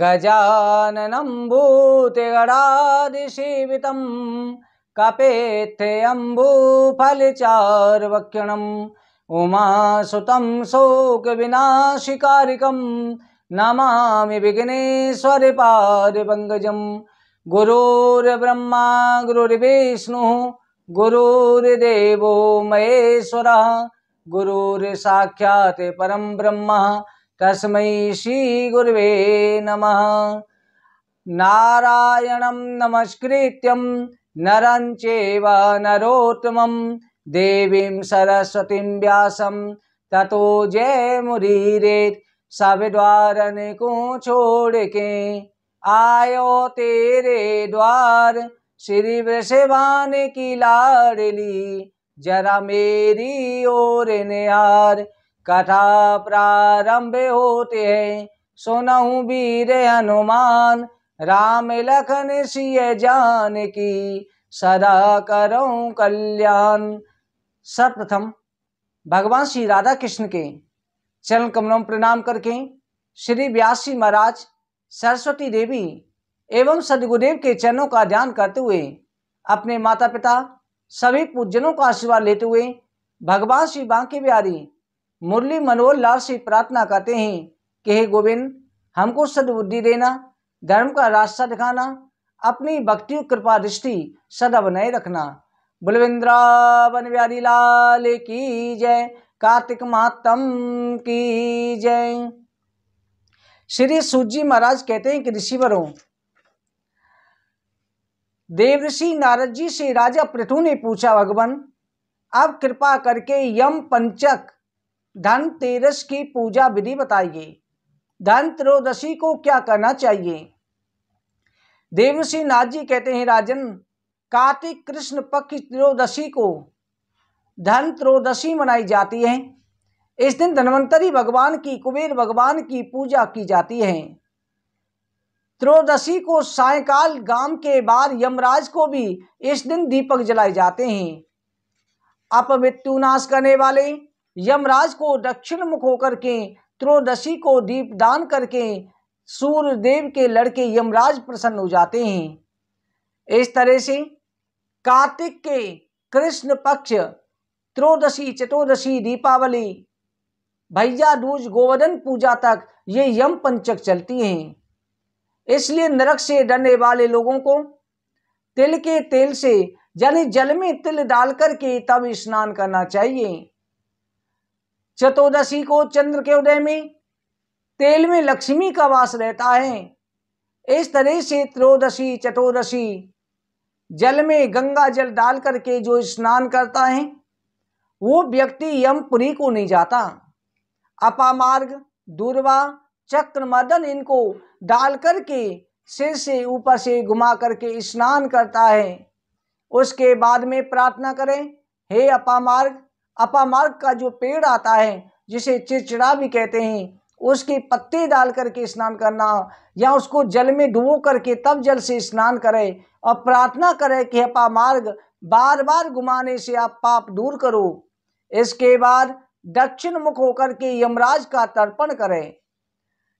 गजाननं भूतिगणादिसेवितं कपेत्यम्बुफलचार्वक्षणम् उमासुतं शोकविनाशिकारिकं नमामि विघ्नेश्वरपारिपङ्कजं गुरुर्ब्रह्मा गुरुर्विष्णुः गुरुर्देवो महेश्वरः गुरुर्साक्षात् परं ब्रह्म। तस्मै श्रीगुर्वे नमः। नारायणं नमस्कृत्यं, नरं चैव नरोत्तमं, देवीं सरस्वतीं व्यासं, ततो जयमुदीरेत् सविद्वारन को छोड़ के आयो तेरे द्वार श्री वृषभान की लाडली जरा मेरी ओर निहार। कथा प्रारंभ होते हैं। सुनहु वीर हनुमान, राम लखन सिय जान की सदा करो कल्याण। सर्वप्रथम भगवान श्री राधा कृष्ण के चरण कमलों प्रणाम करके श्री व्यास महाराज, सरस्वती देवी एवं सदगुरुदेव के चरणों का ध्यान करते हुए अपने माता पिता, सभी पूजनों का आशीर्वाद लेते हुए भगवान श्री बांके बिहारी मुरली मनोहर लाल से प्रार्थना करते हैं कि हे गोविंद, हमको सदबुद्धि देना, धर्म का रास्ता दिखाना, अपनी भक्ति कृपा दृष्टि सदा बनाए रखना। बुलविंद्रावन बिहारी लाल की जय, कार्तिक महात्म की जय। श्री सूजी महाराज कहते हैं कि ऋषिवरों देवऋषि नारद जी से राजा पृथु ने पूछा, भगवान, अब कृपा करके यम पंचक धन तेरस की पूजा विधि बताइए। धन त्रयोदशी को क्या करना चाहिए? देवऋषि नाथ जी कहते हैं, राजन, कार्तिक कृष्ण पक्ष त्रयोदशी को धन त्रयोदशी मनाई जाती है। इस दिन धनवंतरी भगवान की, कुबेर भगवान की पूजा की जाती है। त्रयोदशी को सायकाल गाँव के बाहर यमराज को भी इस दिन दीपक जलाए जाते हैं। अपमृत्यु नाश करने वाले यमराज को दक्षिण मुख होकर के त्रोदशी को दीप दान करके सूर्य देव के लड़के यमराज प्रसन्न हो जाते हैं। इस तरह से कार्तिक के कृष्ण पक्ष त्रोदशी चतुर्दशी, दीपावली, भैया दूज गोवर्धन पूजा तक ये यम पंचक चलती हैं। इसलिए नरक से डरने वाले लोगों को तिल के तेल से यानी जल में तिल डाल करके तब स्नान करना चाहिए। चतुर्दशी को चंद्र के उदय में तेल में लक्ष्मी का वास रहता है। इस तरह से त्रयोदशी, चतुर्दशी जल में गंगा जल डाल करके जो स्नान करता है, वो व्यक्ति यमपुरी को नहीं जाता। अपामार्ग, दूरवा, चक्र, मदन इनको डाल करके सिर से ऊपर से घुमा करके स्नान करता है। उसके बाद में प्रार्थना करें, हे अपामार्ग अपामार्ग का जो पेड़ आता है, जिसे चिड़चिड़ा भी कहते हैं, उसके पत्ते डाल करके स्नान करना या उसको जल में डुबो करके तब जल से स्नान करें और प्रार्थना करें कि अपामार्ग बार बार घुमाने से आप पाप दूर करो। इसके बाद दक्षिण मुख होकर के यमराज का तर्पण करें।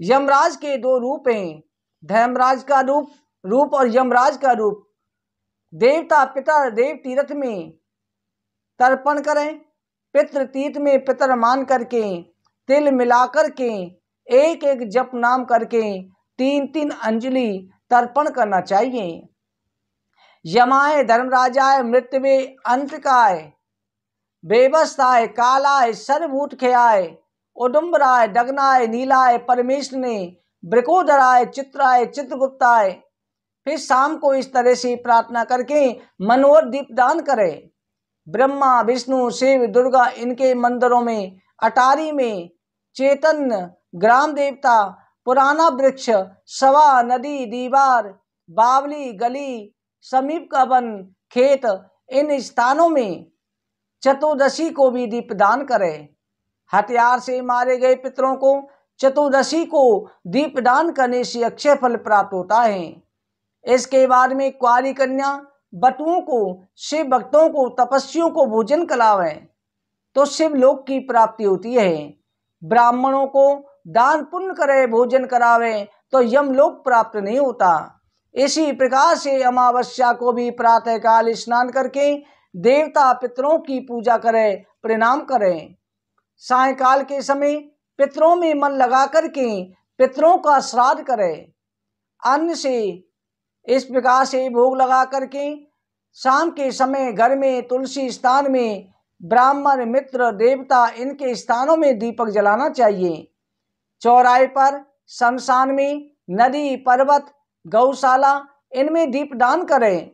यमराज के दो रूप हैं, धर्मराज का रूप रूप और यमराज का रूप। देवता पिता देव तीर्थ में तर्पण करें। पितृ तीर्थ में पितर मान करके, तिल मिला करके एक एक जप नाम करके तीन तीन अंजलि तर्पण करना चाहिए। यमाए धर्मराजाए मृत्यु अंतकाय बेबस्ताय कालाय सर्वभूत खेआय उडुम्बराय डगनाय नीलाय परमेश्वर ने ब्रिकोधराय चित्राय चित्रगुप्ताय। फिर शाम को इस तरह से प्रार्थना करके मनोहर दीप दान करे। ब्रह्मा, विष्णु, शिव, दुर्गा इनके मंदिरों में, अटारी में, चेतन, ग्राम देवता, पुराना वृक्ष, सवा, नदी, दीवार, बावली, गली, समीप का वन, खेत, इन स्थानों में चतुर्दशी को भी दीपदान करें। हथियार से मारे गए पितरों को चतुर्दशी को दीपदान करने से अक्षय फल प्राप्त होता है। इसके बाद में कुआरी कन्या बटुओं को, शिव भक्तों को, तपस्वियों को भोजन करावे तो शिव लोक की प्राप्ति होती है। ब्राह्मणों को दान पुण्य करे, भोजन करावे तो यमलोक प्राप्त नहीं होता। इसी प्रकार से अमावस्या को भी प्रातः काल स्नान करके देवता पितरों की पूजा करें, प्रणाम करें। सायकाल के समय पितरों में मन लगा करके पितरों का श्राद्ध करें। अन्न से इस प्रकार से भोग लगा करके शाम के समय घर में, तुलसी स्थान में, ब्राह्मण, मित्र, देवता इनके स्थानों में दीपक जलाना चाहिए। चौराहे पर, शमशान में, नदी, पर्वत, गौशाला, इनमें दीप दान करें।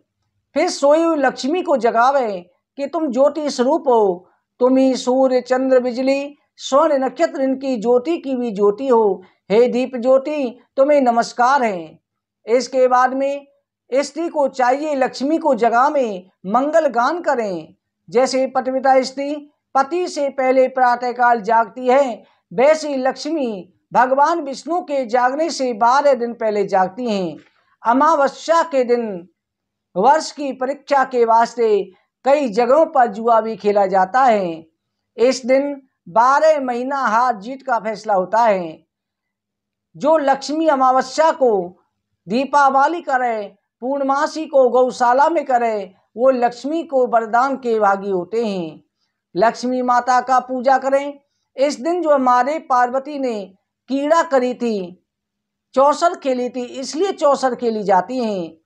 फिर सोई हुई लक्ष्मी को जगावे कि तुम ज्योति स्वरूप हो। तुम ही सूर्य, चंद्र, बिजली, स्वर्ण नक्षत्र इनकी ज्योति की भी ज्योति हो। हे दीप ज्योति, तुम्हें नमस्कार है। इसके बाद में स्त्री को चाहिए, लक्ष्मी को जगा में मंगल गान करें। जैसे पटविता स्त्री पति से पहले प्रातःकाल जागती है, वैसी लक्ष्मी भगवान विष्णु के जागने से बारह दिन पहले जागती हैं। अमावस्या के दिन वर्ष की परीक्षा के वास्ते कई जगहों पर जुआ भी खेला जाता है। इस दिन बारह महीना हार जीत का फैसला होता है। जो लक्ष्मी अमावस्या को दीपावली करे, पूर्णमासी को गौशाला में करे, वो लक्ष्मी को वरदान के भागी होते हैं। लक्ष्मी माता का पूजा करें। इस दिन जो हमारे पार्वती ने कीड़ा करी थी, चौसर खेली थी, इसलिए चौसर खेली जाती हैं।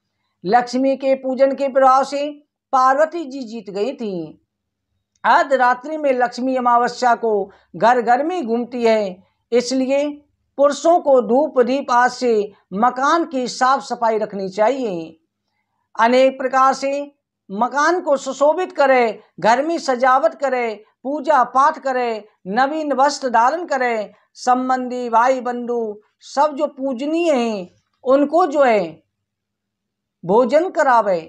लक्ष्मी के पूजन के प्रभाव से पार्वती जी जीत गई थी। अर्ध रात्रि में लक्ष्मी अमावस्या को घर घर में घूमती है, इसलिए पुरुषों को धूप, दीप आज से मकान की साफ़ सफ़ाई रखनी चाहिए। अनेक प्रकार से मकान को सुशोभित करे, घर में सजावट करे पूजा पाठ करे, नवीन वस्त्र धारण करे, संबंधी भाई बंधु सब जो पूजनीय हैं, उनको जो है भोजन करावे।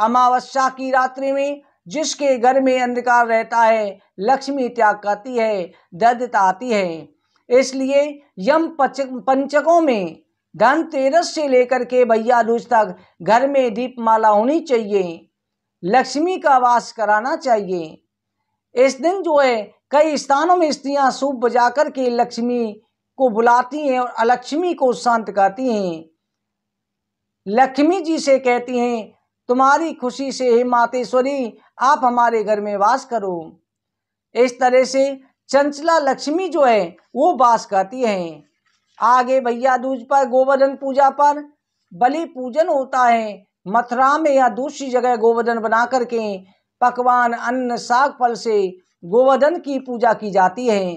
अमावस्या की रात्रि में जिसके घर में अंधकार रहता है, लक्ष्मी त्याग करती है दरिद्रता आती है। इसलिए यम पंचकों में धनतेरस से लेकर के भैया दूज तक घर में दीपमाला होनी चाहिए। लक्ष्मी का वास कराना चाहिए। इस दिन जो है, कई स्थानों में स्त्रियाँ सूप बजा कर के लक्ष्मी को बुलाती हैं और अलक्ष्मी को शांत करती हैं। लक्ष्मी जी से कहती हैं, तुम्हारी खुशी से हे मातेश्वरी, आप हमारे घर में वास करो। इस तरह से चंचला लक्ष्मी जो है, वो वास करती हैं। आगे भैया दूज पर गोवर्धन पूजा पर बलि पूजन होता है। मथुरा में या दूसरी जगह गोवर्धन बना करके पकवान, अन्न, साग, फल से गोवर्धन की पूजा की जाती है।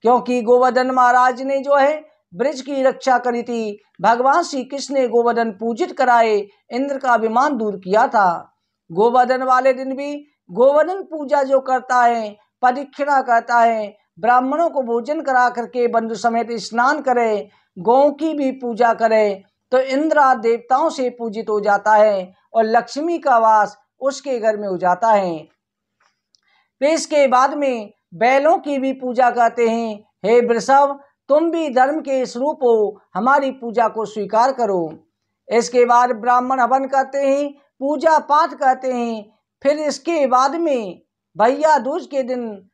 क्योंकि गोवर्धन महाराज ने जो है, ब्रिज की रक्षा करी थी। भगवान श्री कृष्ण ने गोवर्धन पूजित कराए, इंद्र का अभिमान दूर किया था। गोवर्धन वाले दिन भी गोवर्धन पूजा जो करता है परीक्षणा कहता है। ब्राह्मणों को भोजन करा करके बंधु समेत स्नान करे, गौ की भी पूजा करे तो इंद्र देवताओं से पूजित हो जाता है और लक्ष्मी का वास उसके घर में हो जाता है। इसके बाद में बैलों की भी पूजा करते हैं। हे वृषभ, तुम भी धर्म के स्वरूप हो, हमारी पूजा को स्वीकार करो। इसके बाद ब्राह्मण हवन करते हैं, पूजा पाठ करते हैं। फिर इसके बाद में भैया दूज के दिन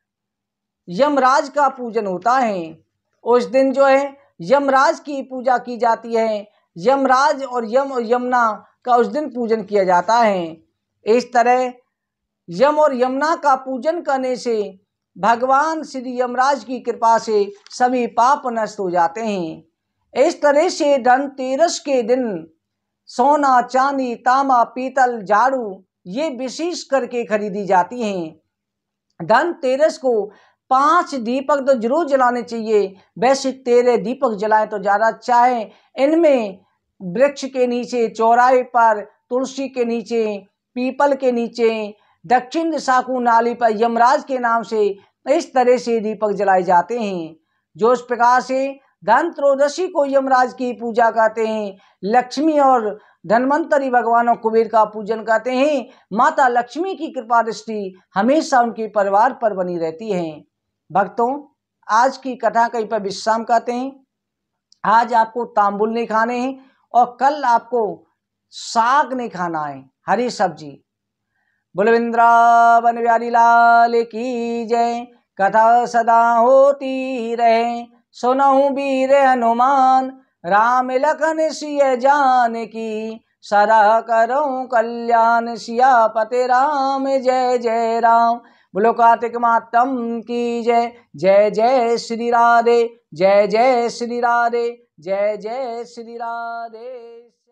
यमराज का पूजन होता है। उस दिन जो है, यमराज की पूजा की जाती है। यमराज और यम और यमुना का उस दिन पूजन किया जाता है। इस तरह यम और यमुना का पूजन करने से भगवान श्री यमराज की कृपा से सभी पाप नष्ट हो जाते हैं। इस तरह से धनतेरस के दिन सोना, चांदी, तांबा, पीतल, झाड़ू ये विशेष करके खरीदी जाती हैं। धनतेरस को पाँच दीपक तो ज़रूर जलाने चाहिए। वैसे तेरह दीपक जलाएँ तो ज़्यादा अच्छा है। इनमें वृक्ष के नीचे, चौराहे पर, तुलसी के नीचे, पीपल के नीचे, दक्षिण दिशा को नाली पर, यमराज के नाम से इस तरह से दीपक जलाए जाते हैं। जो इस प्रकार से धन त्रयोदशी को यमराज की पूजा करते हैं, लक्ष्मी और धनवंतरी भगवान और कुबेर का पूजन करते हैं। माता लक्ष्मी की कृपा दृष्टि हमेशा उनके परिवार पर बनी रहती है। भक्तों, आज की कथा कहीं पर विश्राम करते हैं। आज आपको तांबुल नहीं खाने हैं और कल आपको साग नहीं खाना है। हरी सब्ज़ी। बुलविंद्रावन बिहारी लाल की जय। कथा सदा होती रहे। सुनहु वीर हनुमान। राम लखन सिय जान की सरा करो कल्याण सिया पते राम, जय जय राम। बोलो कार्तिक मातम की जय। जय जय श्री राधे, जय जय श्री राधे, जय जय श्री राधे।